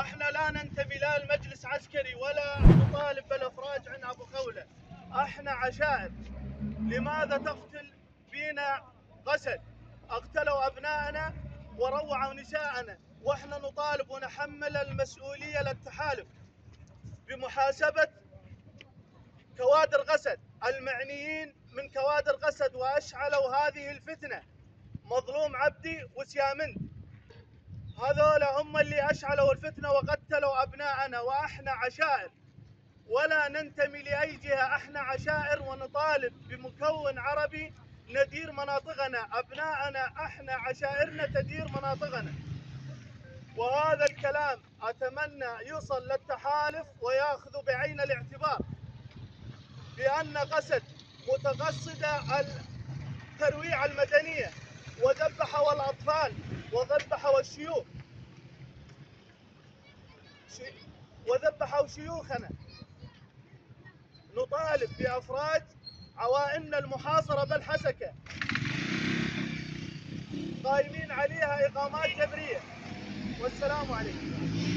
إحنا لا ننتمي لا لمجلس عسكري ولا نطالب بالافراج عن ابو خولة. إحنا عشائر لماذا تقتل فينا قسد اقتلوا ابنائنا وروعوا نساءنا. وإحنا نطالب ونحمل المسؤولية للتحالف بمحاسبة كوادر غسد المعنيين من كوادر غسد وأشعلوا هذه الفتنة. مظلوم عبدي وسيامند هذول هم اللي أشعلوا الفتنة وقتلوا أبناءنا وإحنا عشائر. ولا ننتمي لأي جهة إحنا عشائر ونطالب بمكون عربي ندير مناطقنا. أبناءنا إحنا عشائرنا تدير مناطقنا. وهذا الكلام أتمنى يوصل للتحالف ويأخذ بعين الاعتبار بأن قسد متقصده الترويع المدنية وذبحوا الأطفال وذبحوا الشيوخ. شي- وذبحوا شيوخنا. نطالب بافراج عوائلنا المحاصرة بالحسكه قائمين عليها إقامات جبرية. والسلام عليكم.